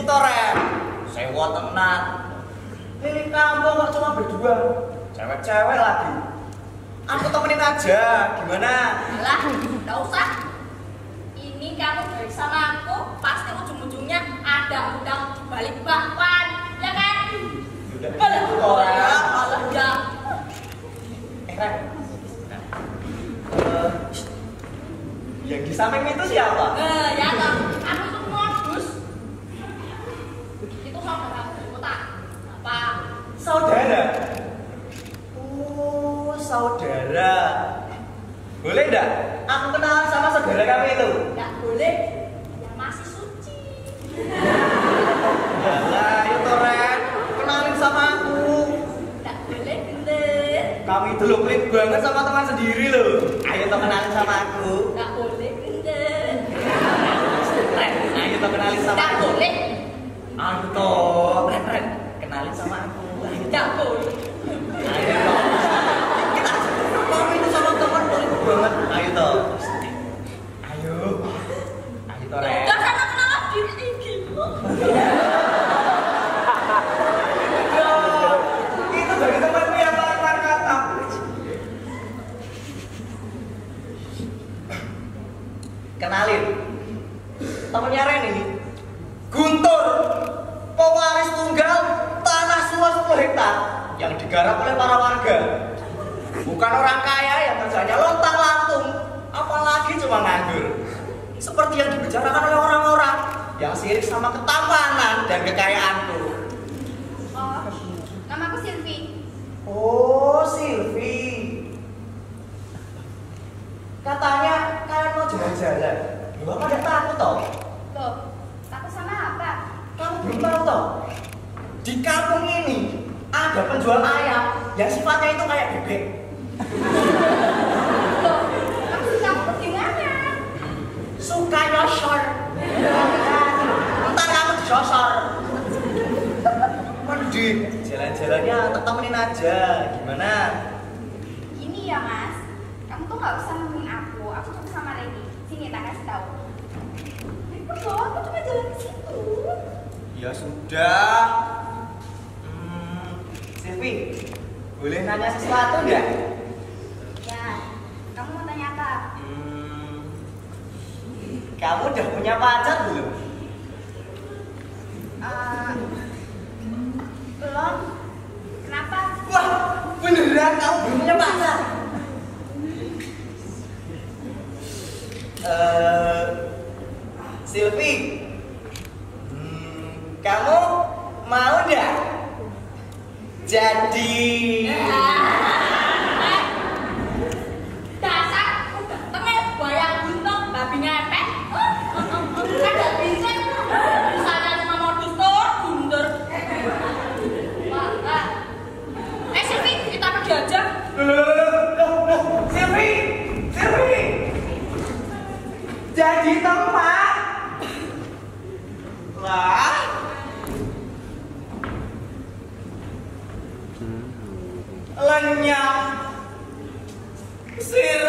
begitu toh Ren. Sewa tenan. Ini kampung kok cuma berdua. Cewek-cewek lagi. Aku temenin aja, gimana? Alah, nggak usah. Ini kamu dari sama aku, pasti ujung-ujungnya ada udang di balik bakwan, ya kan? Udah Alah, gitu toh Ren. alah, ya. Eh, Ren. Eh, yang di samping itu siapa? Eh, ya toh, aku tuh modus. Itu saudara aku dari kota. Apa? Saudara. Oh, saudara. Boleh enggak? Aku kenal sama saudara kamu itu. Nggak boleh. Ya masih suci. Alah, ayo toh Ren. Kenalin sama aku. Nggak boleh bener. Kamu itu lo pelit banget sama teman sendiri loh. Ayo toh kenalin sama aku. Nggak boleh bener. Ren, ayo toh kenalin sama Nggak aku. boleh. Ayo toh, Ren, Ren. Kenalin sama aku. Ayo Nggak boleh. Ayo toh. Kita kamu itu sama teman pelit banget. Ayo toh. Ayo. Ayo toh Ren. Udah sana kenal diri gitu. Itu bagi temanku yang keluar kata. Kenalin. Temennya Ren ini. Guntur. Pewaris tunggal tanah seluas 10 hektar yang digarap oleh para warga. Bukan orang kaya yang kerjanya lontang lantung, apalagi cuma nganggur. Seperti yang dibicarakan oleh orang-orang, yang sirik sama ketampanan dan kekayaanku. Oh, namaku Silvi. Oh, Silvi. Katanya kalian mau jalan-jalan. Gua pada takut toh. Loh, takut sama apa? Kamu belum tahu toh? Di kampung ini ada penjual ayam yang sifatnya itu kayak bebek. Loh, maksud kamu gimana? Suka nyosor. Entar kamu disosor. Mending jalan-jalannya tak temenin aja. Gimana? Gini ya mas, kamu tuh nggak usah nemuin aku. Aku cuma sama Reni. Sini tak kasih tahu. Ikut loh, aku cuma jalan ke situ. Ya sudah. Hmm, Silvi, boleh nanya sesuatu nggak? Ya, kamu mau tanya apa? Hmm, kamu udah punya pacar belum? Eh, belum. Kenapa? Wah, beneran kamu belum punya pacar? Eh, Silvi, hmm, kamu mau nggak jadi? Eh, Dasar, udah tengah bayang buntung, babi ngepet. Kan gak bisa. Misalnya cuma mau dusur, bundur. Wah, ah. Eh Silvi, kita pergi aja. Silvi, Silvi, jadi. Lah, lenyap, sirna,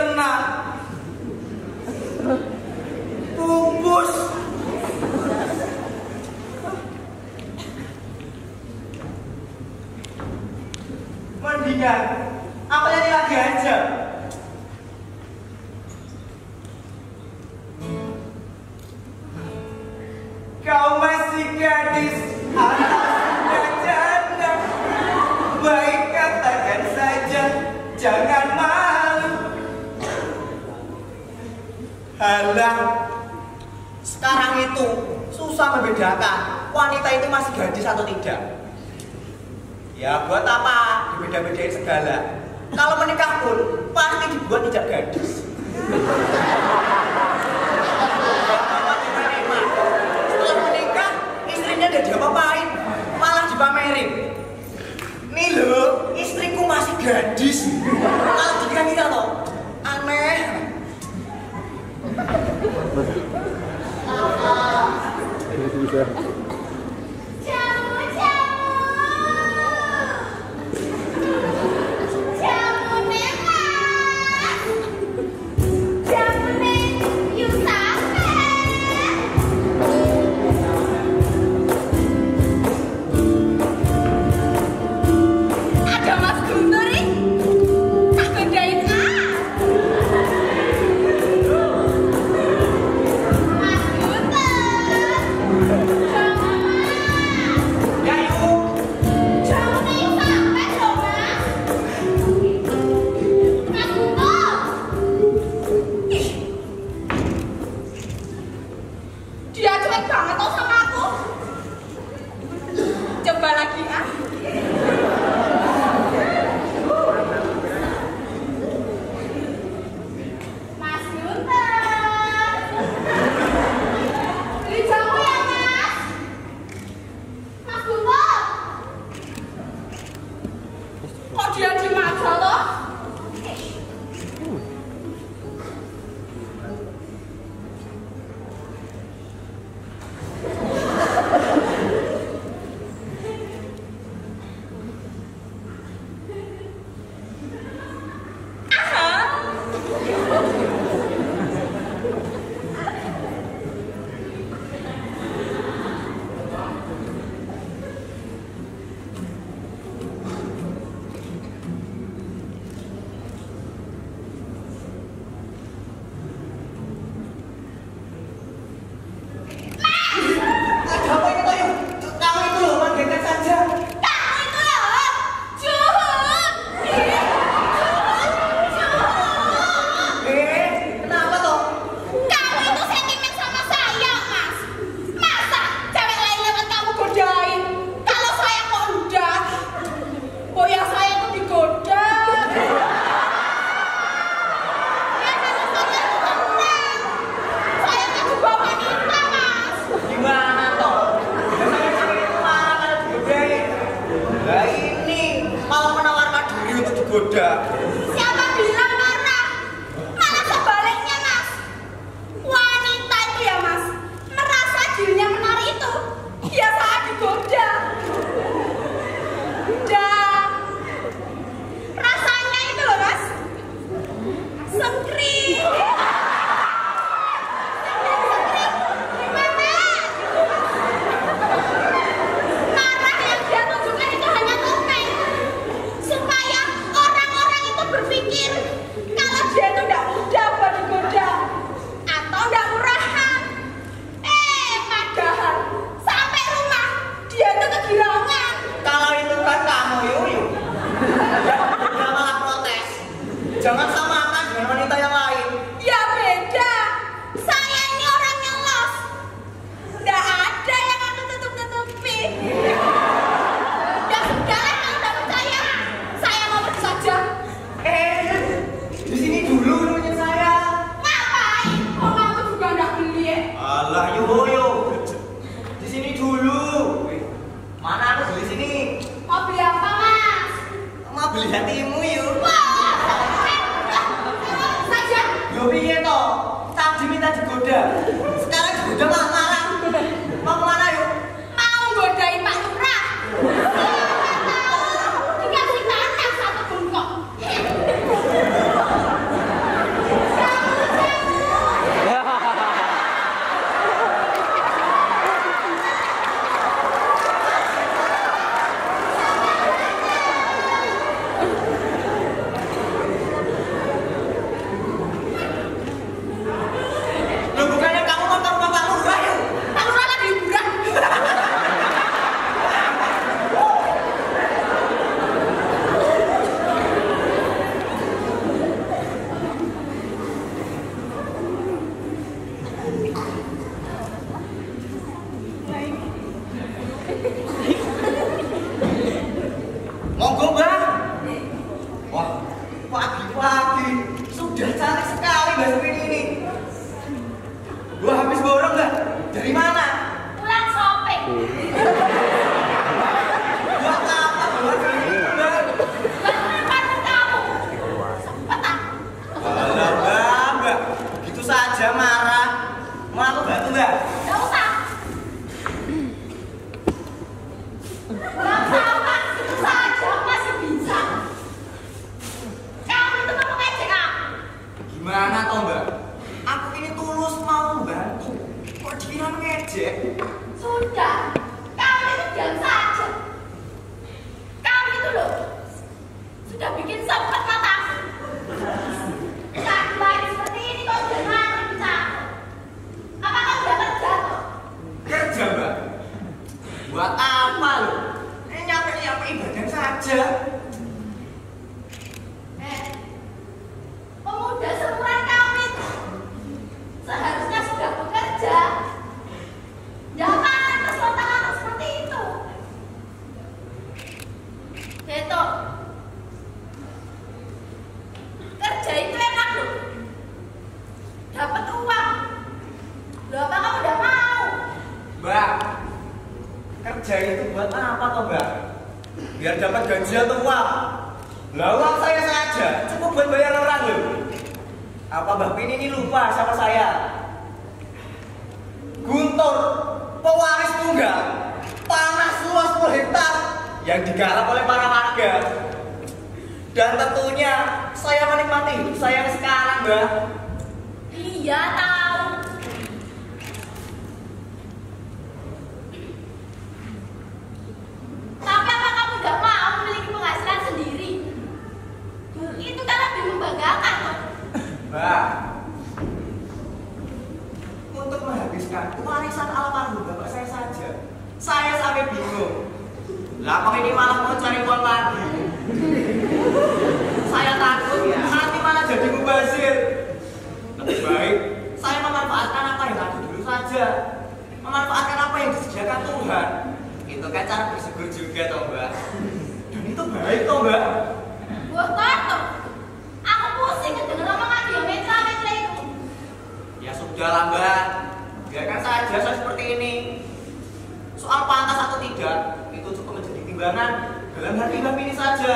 dalam hati mbak ini saja.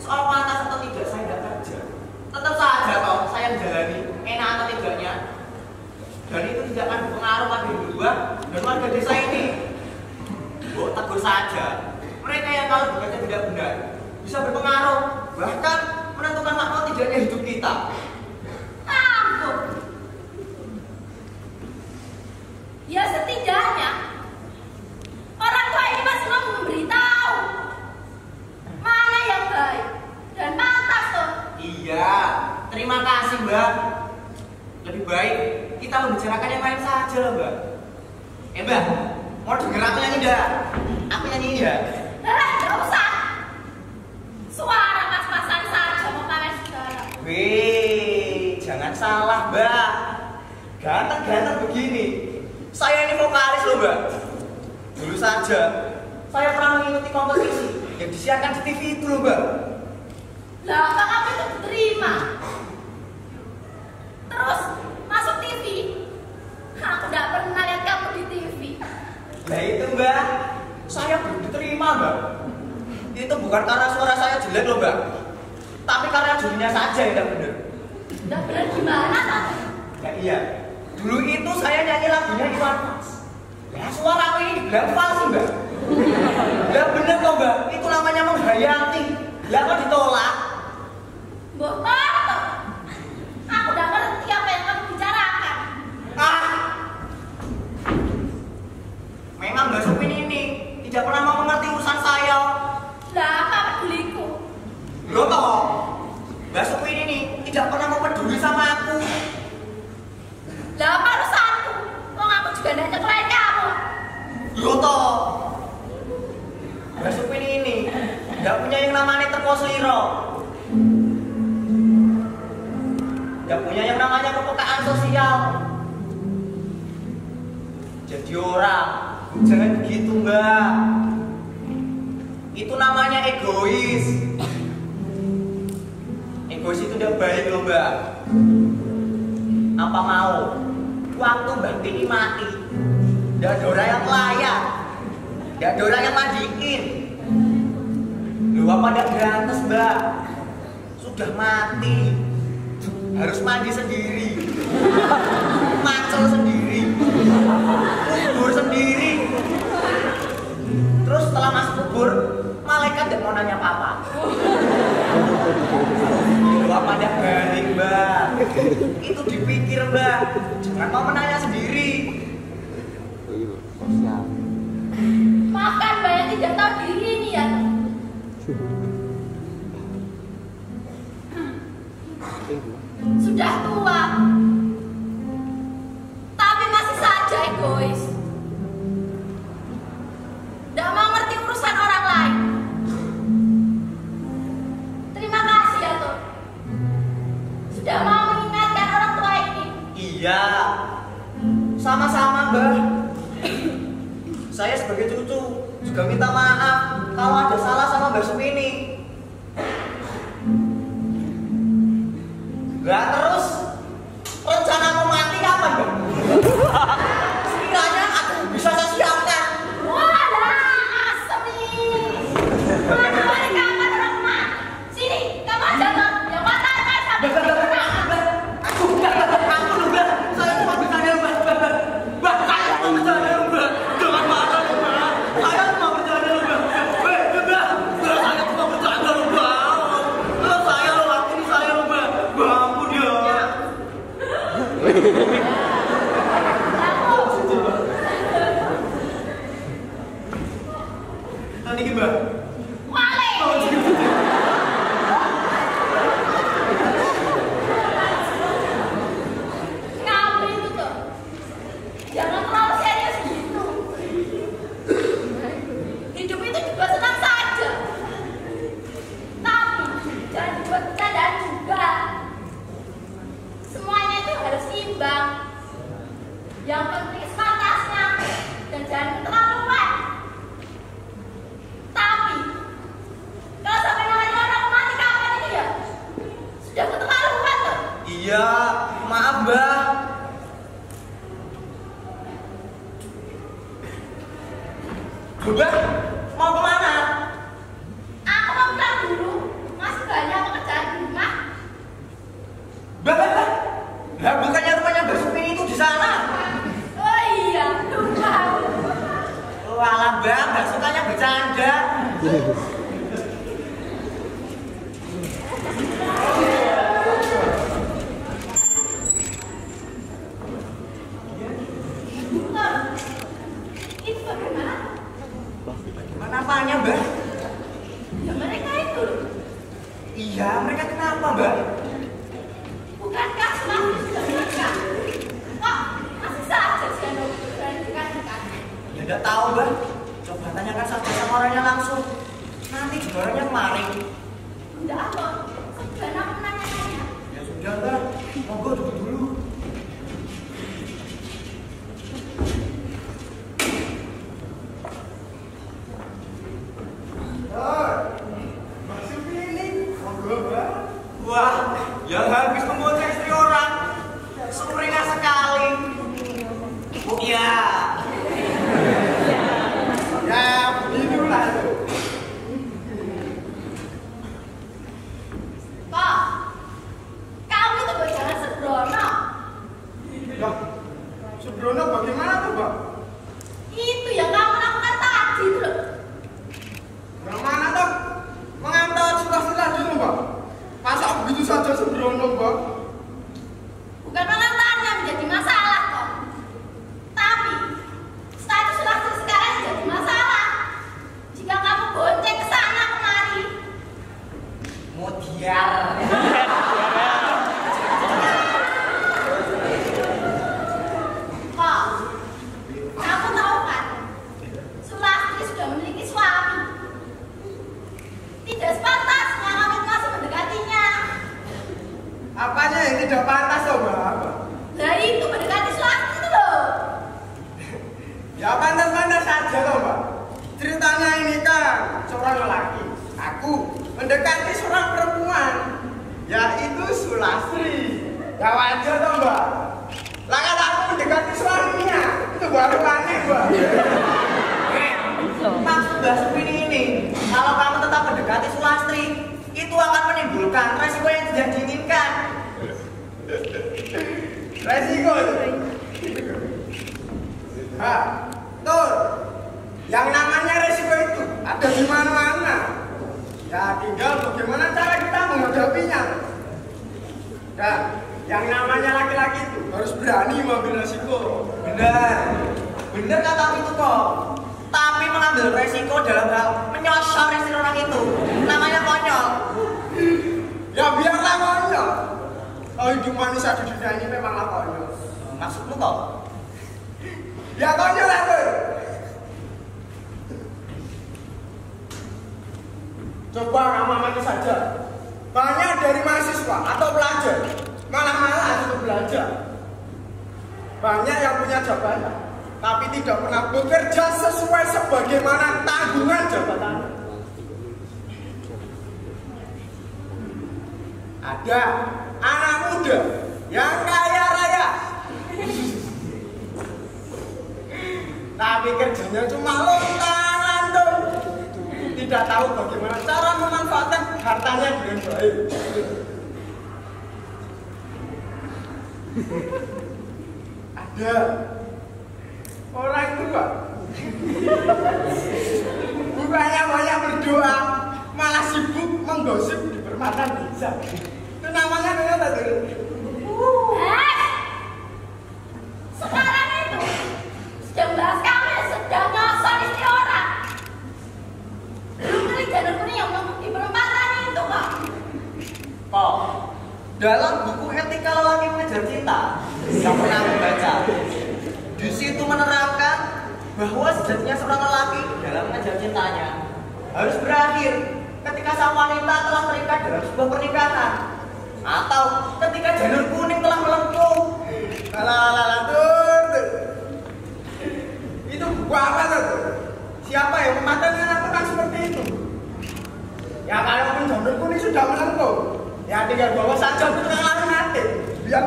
soal pantas atau tidak saya nggak kerja. Tetap saja toh saya menjalani enak atau tidaknya. Dan itu tidak akan berpengaruh pada berdua dan warga desa ini. Bu, tegur saja. Mereka yang kalau bekerja tidak benar bisa berpengaruh bahkan menentukan makna tidaknya hidup kita. Ya setidaknya orang tua ini masih mau memberitahu mana yang baik dan pantas tuh. Iya, terima kasih Mbak. Lebih baik kita membicarakan yang lain saja lah Mbak. Eh Mbak, mau denger aku nyanyi enggak? Aku nyanyi ya. Lah, nggak usah. Suara pas-pasan saja mau pamer segala. Wih, jangan salah Mbak. Ganteng-ganteng begini. Saya ini vokalis loh Mbak. Dulu saja, saya pernah mengikuti kompetisi yang disiarkan di TV itu loh Mbak. Lah, apa kamu itu diterima? Terus masuk TV? Aku nggak pernah lihat kamu di TV. Nah itu mbak, saya belum diterima mbak. Itu bukan karena suara saya jelek loh mbak, tapi karena jurinya saja yang tidak benar. Nggak benar gimana? Ya iya, dulu itu saya nyanyi lagunya Iwan Fals. Ya suara aku ini dibilang falsi mbak. Ya bener kok mbak, itu namanya menghayati. Lah kok ditolak? Toto, aku udah ngerti apa yang kamu bicarakan. Ah, memang mbak Supin ini tidak pernah mau mengerti urusan saya. Lah, apa peduliku? Lo toh, Mbak Supin ini tidak pernah mau peduli sama aku. Lah, apa urusanku? Wong aku juga nggak nyekelain kamu. Lo toh, Mbak Supin ini nggak punya yang namanya teko seliro. Nggak punya yang namanya kepekaan sosial. Jadi orang, jangan begitu mbak. Itu namanya egois. Egois itu tidak baik loh mbak. Apa mau? Waktu mbak Tini mati, tidak ada orang yang layak, tidak ada orang yang mandiin. Lu apa tidak gratis mbak? Sudah mati, harus mandi sendiri, macel sendiri, kubur sendiri. Terus setelah masuk kubur, malaikat tidak mau nanya apa-apa. Apa tidak balik mbak? Itu dipikir mbak, jangan mau menanya sendiri. Maafkan Mbak yang tidak tahu diri ini ya. Sudah tua, tapi masih saja egois. Tidak mau ngerti urusan orang lain. Terima kasih ya Tur. Sudah mau mengingatkan orang tua ini. Iya, sama-sama mbak. Saya sebagai cucu juga minta maaf kalau ada salah sama Mbak Supini. Lah terus rencana 아, Bang, Subrono bagaimana tuh, Bang? Itu ya, Kang. ada anak muda yang kaya raya. Nah, Tapi kerjanya cuma lontaran dong tidak tahu bagaimana cara memanfaatkan hartanya dengan baik. Ada orang tua bukannya banyak berdoa malah sibuk menggosip di permata desa dulu? Eh, sekarang itu kami sedang orang. Yang itu dalam buku etika lelaki mengejar cinta, yang pernah aku baca, di situ menerangkan bahwa sejatinya seorang lelaki dalam mengejar cintanya harus berakhir ketika sang wanita telah terikat dalam sebuah pernikahan atau ketika janur kuning telah melengkung lalala tur tur itu apa tuh siapa yang mematangkan lakukan seperti itu? Ya kalau janur kuning sudah melengkung ya tinggal bawa saja ke tengah nanti. Biar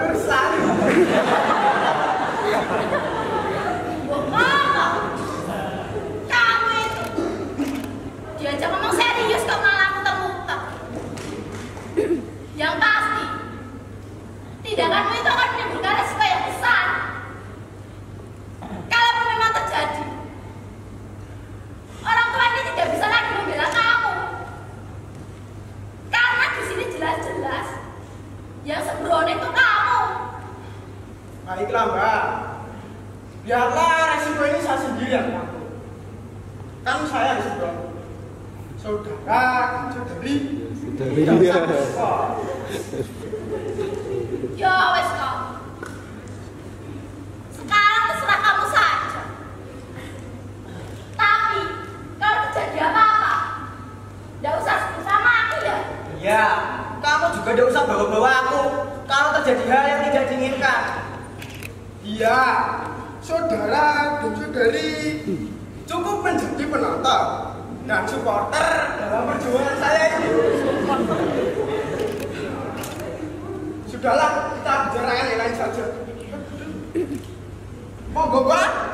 tindakanmu itu akan menimbulkan resiko yang besar. kalau memang terjadi, orang tua ini tidak bisa lagi membela kamu. Karena di sini jelas-jelas yang sebrone itu kamu. Nah, Baiklah, Mbak. Biarlah resiko ini saya sendiri yang mampu. Kan saya yang sembrono. Saudara, saudari, saudari. Sekarang terserah kamu saja. Tapi kalau terjadi apa, tidak usah aku ya. Iya, kamu juga tidak usah bawa-bawa aku. Kalau terjadi hal yang tidak iya, saudara cukup menjadi dan supporter dalam perjuangan saya ini. Sudahlah, Mọ gbogbo á.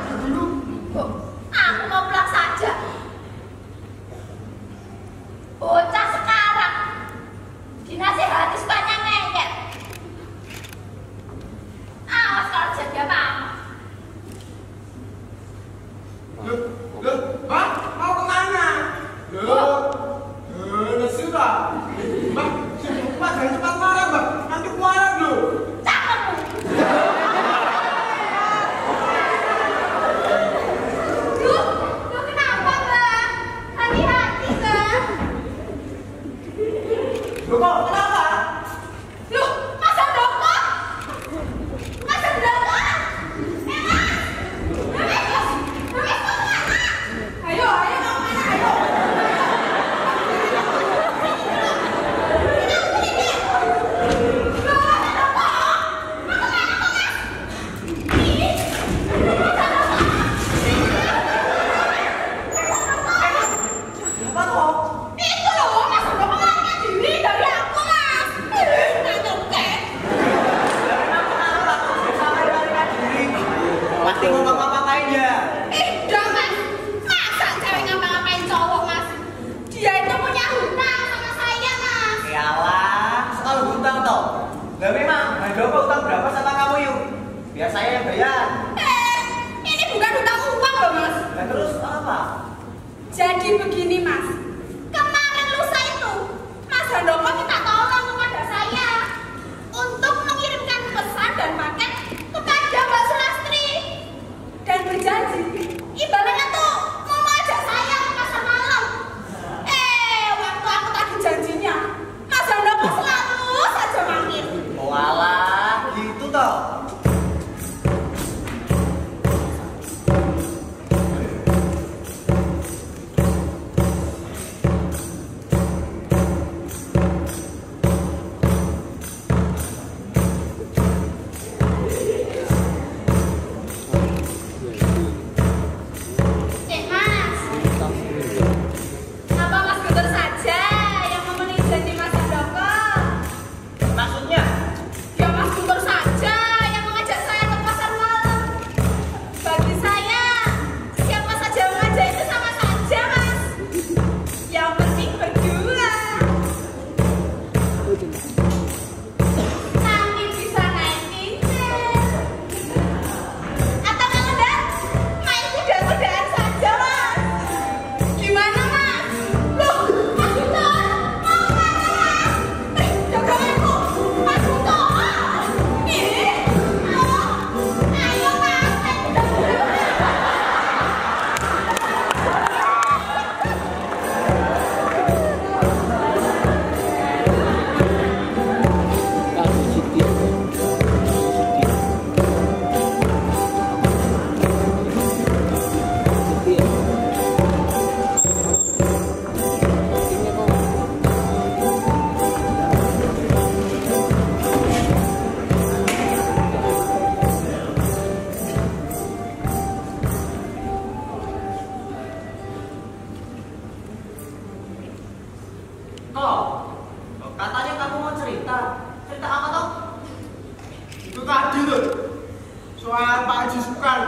Pak Haji Sukan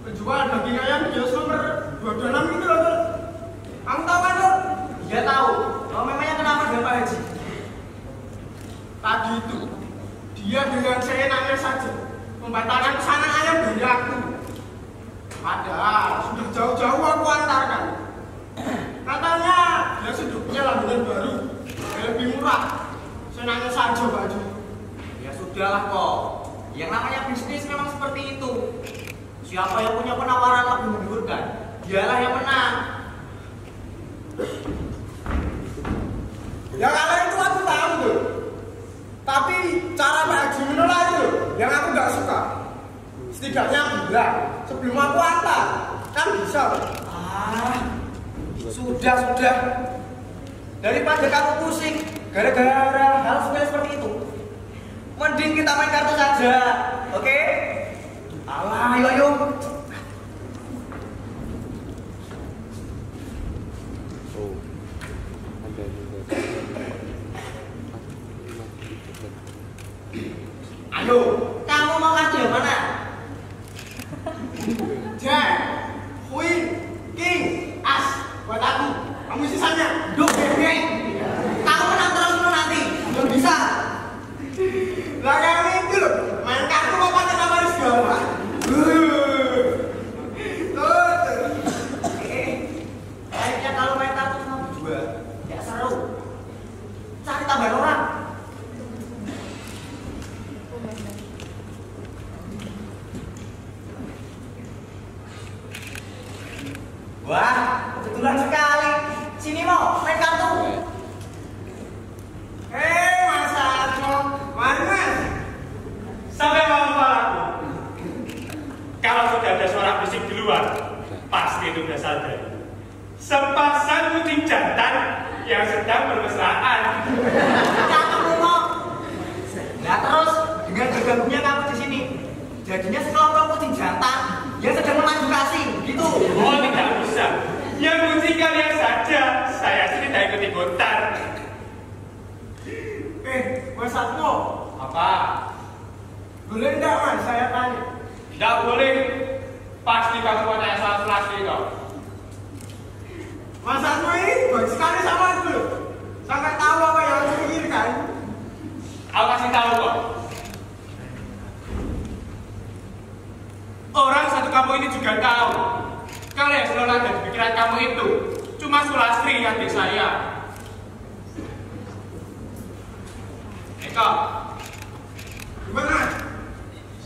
penjual daging ayam kios nomor 26 itu loh kamu tahu kan Nur? dia tahu. Kamu memangnya kenapa dengan Pak Haji? Tadi itu dia dengan saya nanya saja membatalkan pesanan ayam dari aku. Padahal sudah jauh-jauh aku antarkan. Katanya dia sudutnya lambungan baru lebih murah. Senangnya saja baju ya sudahlah kok. Yang namanya bisnis memang seperti itu. Siapa yang punya penawaran lebih menggiurkan, dialah yang menang. Yang kalah itu aku tahu tuh. Tapi cara mengaji Haji aja itu yang aku nggak suka. Setidaknya enggak. sebelum aku antar kan bisa. Ah, sudah sudah. Daripada kamu pusing gara-gara hal sepele seperti itu, mending kita main kartu saja, oke? Alah, ayo ayo. Oh. Ada juga. Ayo, kamu mau kartu yang mana? Jack, Queen, King, As, buat aku. Kamu sisanya. Duh, bebe. Kamu menang terus dulu nanti. Belum bisa. Lah kamu itu loh, main kartu kok pakai nama segala. Tuh, tuh. Kayaknya kalau main kartu sama berdua, ya seru. Cari tambahan orang. Wah, kebetulan sekali. Sini mau main kartu. Eh, Mas Arjo, mari Mas. Sampai mau kepalaku. Kalau sudah ada suara musik di luar, pasti itu berasal dari sepasang kucing jantan yang sedang bermesraan. Kamu mau? Nah terus dengan bergabungnya kamu di sini, jadinya sekelompok kucing jantan yang sedang memaju kasih, gitu. Oh tidak bisa. Yang kucing kalian saja, saya sih tidak ikut ikutan. Eh, Mas Atmo, Apa? Boleh enggak Mas saya tanya? Tidak boleh. Pasti kamu mau tanya soal plastik kok. Mas ini baik sekali sama aku. Sampai tahu apa yang aku pikirkan. Aku kasih tahu kok. Orang satu kampung ini juga tahu. Kalau yang selalu ada di pikiran kamu itu cuma Sulastri adik saya. Eko, Gimana?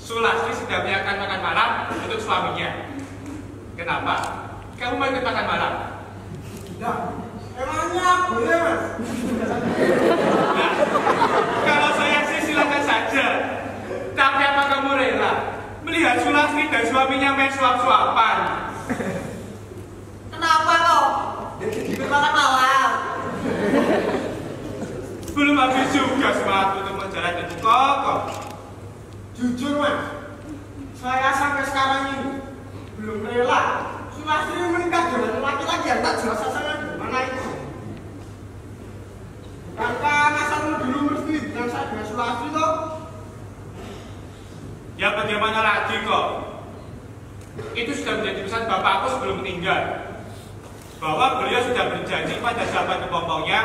Sulastri sudah menyiapkan makan malam untuk suaminya. Kenapa? Kamu mau ikut makan malam? Tidak. Emangnya boleh Mas? Nah, kalau saya sih silakan saja. Tapi apa kamu rela melihat Sulastri dan suaminya main suap-suapan? Kenapa kok? Jadi makan malam. Belum habis juga semangat untuk menjalani itu kokoh. Jujur Mas, saya sampai sekarang ini belum rela. Sulastri menikah dengan laki-laki yang tak jelas asalnya dari mana itu. Bukankah Mas Atmo dulu mesti bilang saya dengan Sulastri toh? Ya bagaimana lagi kok? Itu sudah menjadi pesan bapakku sebelum meninggal. Bahwa beliau sudah berjanji pada sahabat kepompongnya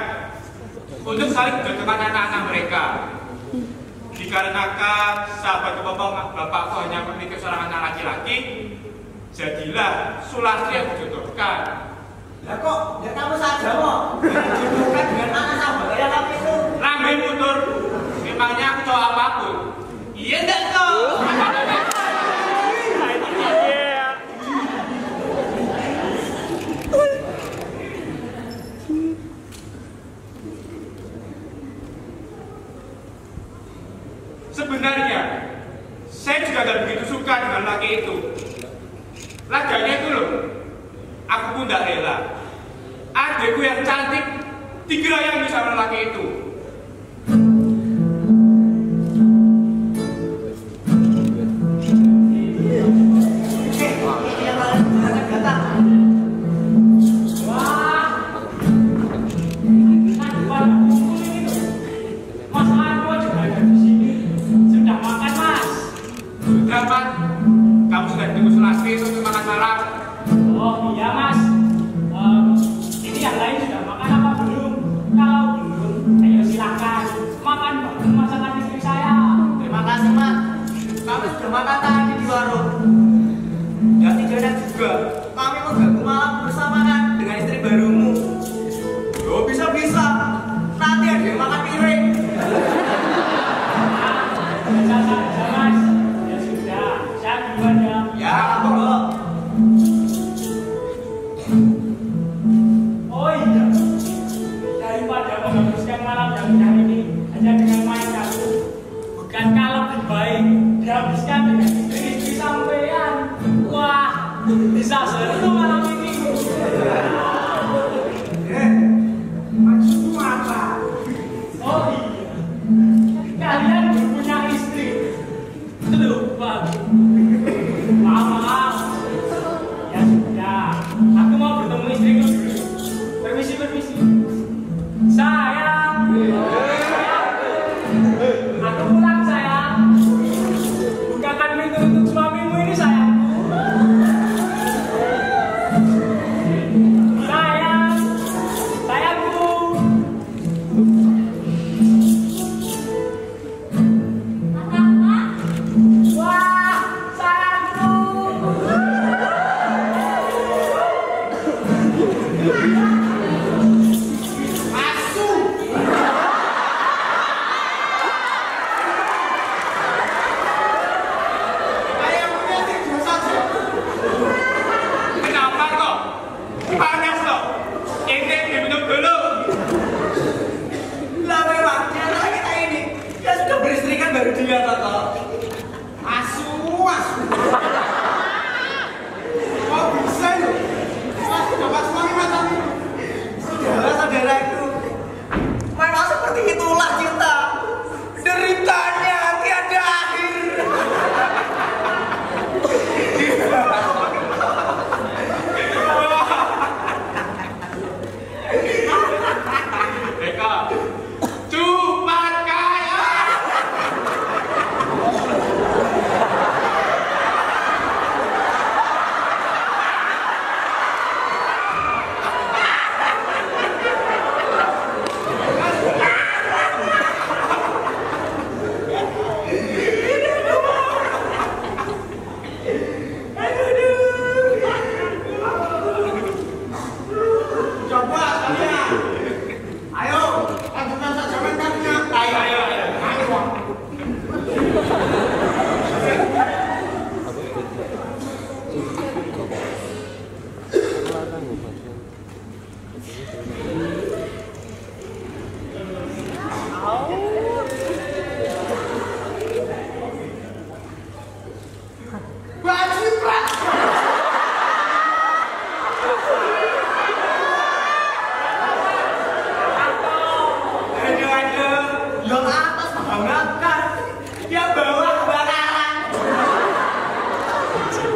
untuk saling menjatuhkan anak-anak mereka. Dikarenakan sahabat kepompong bapakku hanya memiliki seorang anak laki-laki, jadilah Sulastri yang dijodohkan. Lah kok, ya kamu saja mau dijodohkan dengan anak sahabat kayak kamu itu. Lambe putur, memangnya aku cowok apa pun. Iya enggak kok?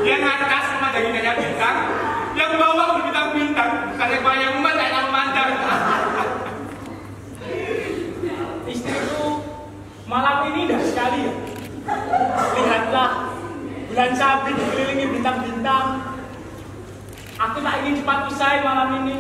Yang atas memandangi kayak bintang, yang bawah berbintang-bintang. Karena yang memandang yang memandang. Istriku malam ini indah sekali ya. Lihatlah bulan sabit dikelilingi bintang-bintang. Aku tak ingin cepat usai malam ini.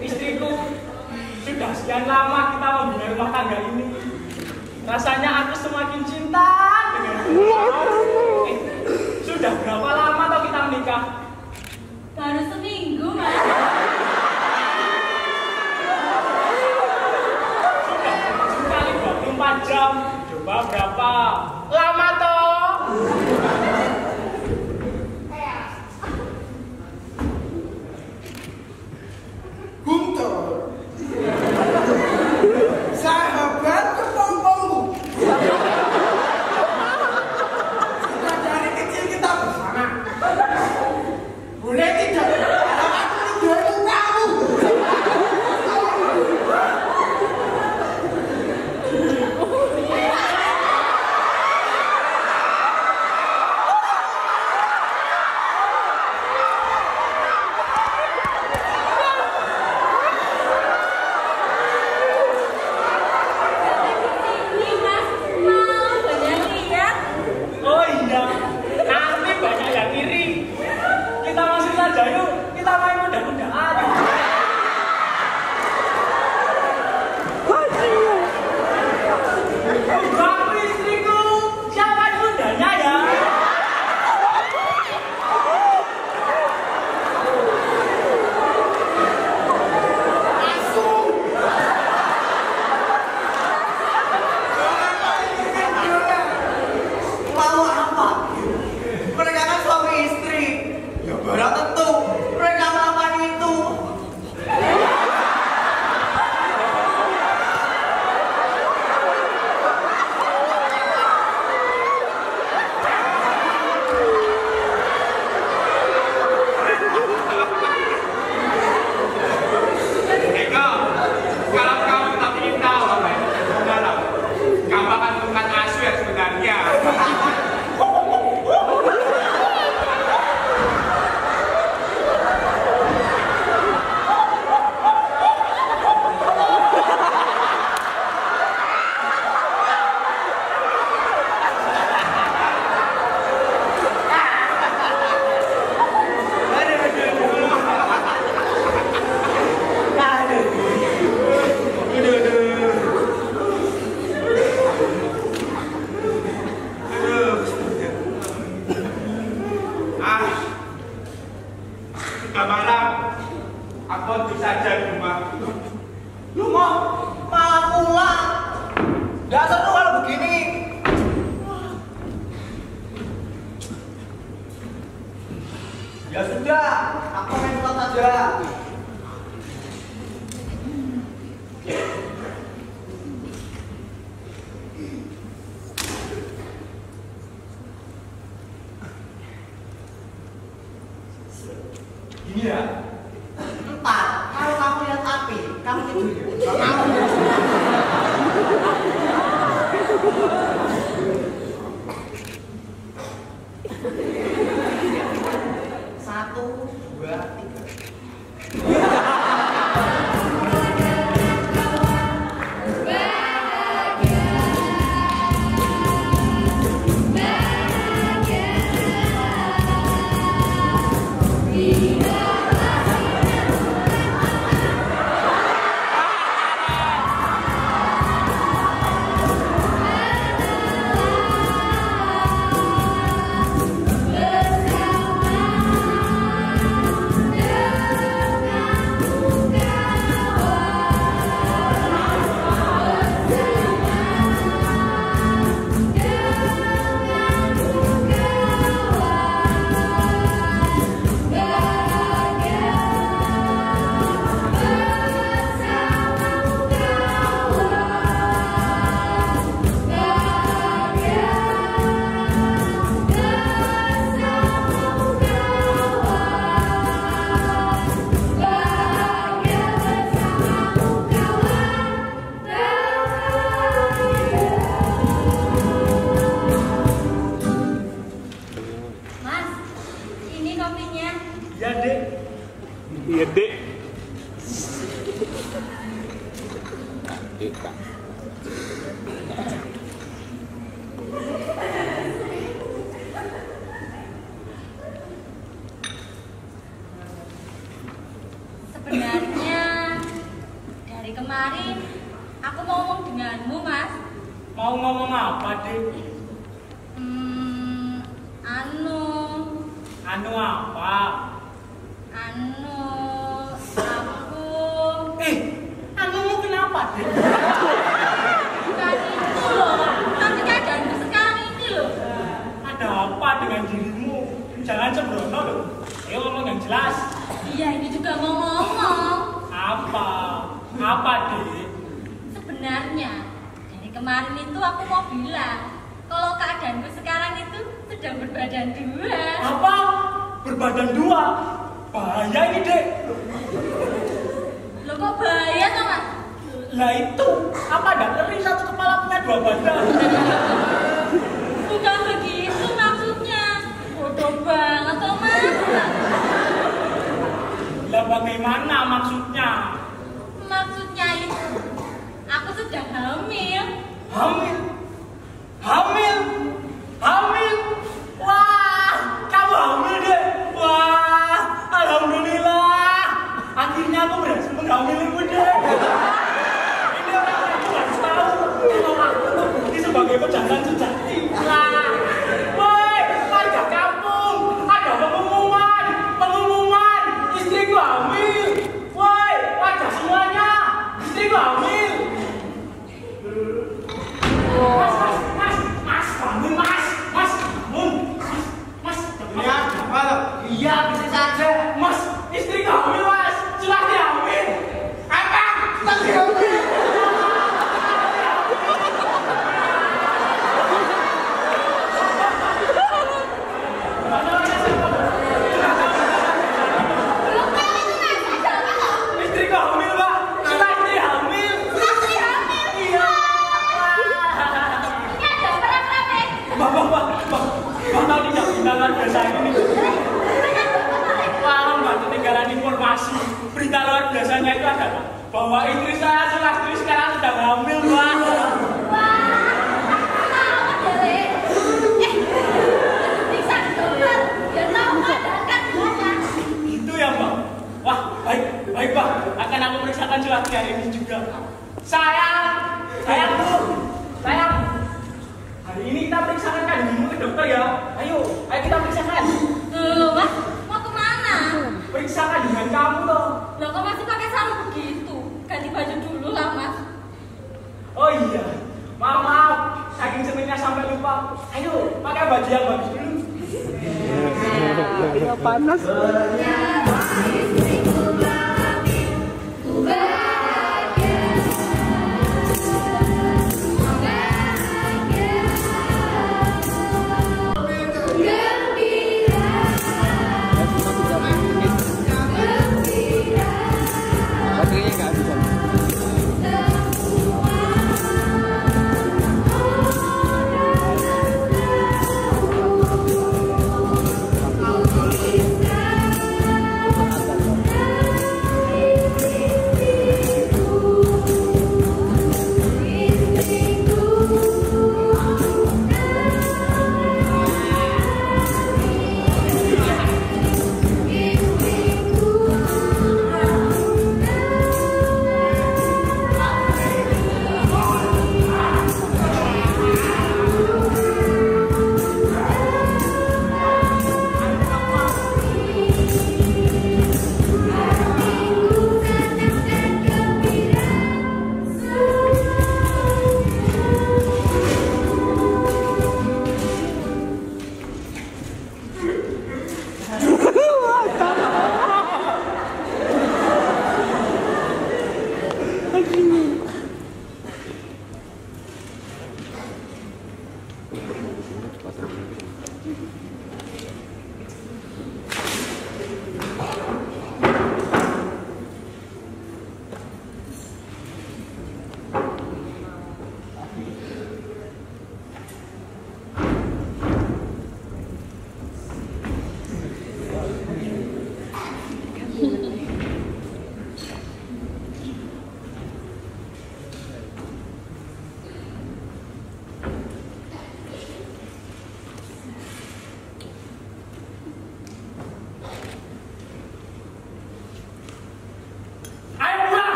Istriku. Sudah sekian lama kita membina rumah tangga ini. Rasanya aku semakin cinta dengan Eh, Sudah berapa lama toh kita menikah? Baru seminggu, Mas. Sudah kali 24 jam. Coba berapa?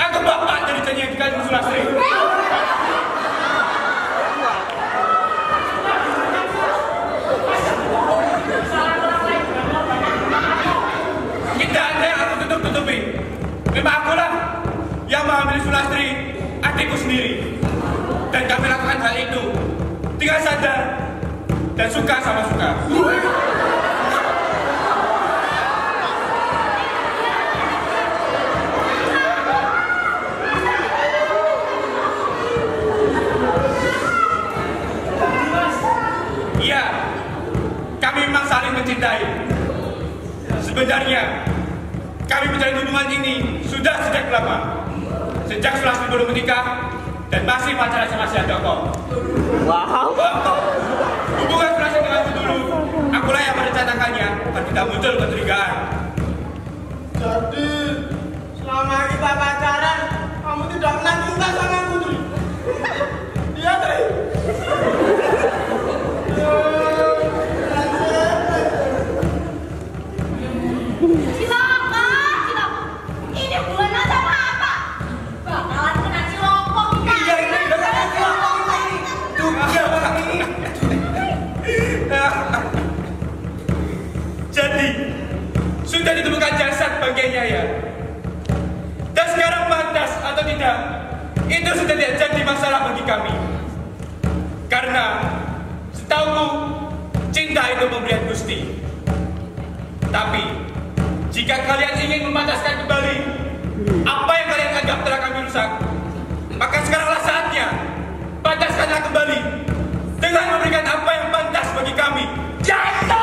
Anggap bapak jadi jadi yang dikasih usul asri. Ada yang tutup-tutupi. Memang akulah yang mengambil sulastri adikku sendiri. Dan kami lakukan hal itu. Tinggal sadar dan suka sama suka. Sebenarnya kami menjalin hubungan ini sudah sejak lama. Sejak setelah sebelum menikah dan masih pacaran sama si Andoko. Wow. Oh, hubungan berasal dengan itu dulu. Akulah yang merencanakannya, tapi tidak muncul kecurigaan. Jadi selama kita pacaran, kamu tidak pernah cinta sama sudah ditemukan jasad bagiannya ya. Dan sekarang pantas atau tidak, itu sudah tidak jadi masalah bagi kami. Karena setahu cinta itu pemberian Gusti. Tapi jika kalian ingin membataskan kembali apa yang kalian anggap telah kami rusak, maka sekaranglah saatnya pataskanlah kembali dengan memberikan apa yang pantas bagi kami. Jangan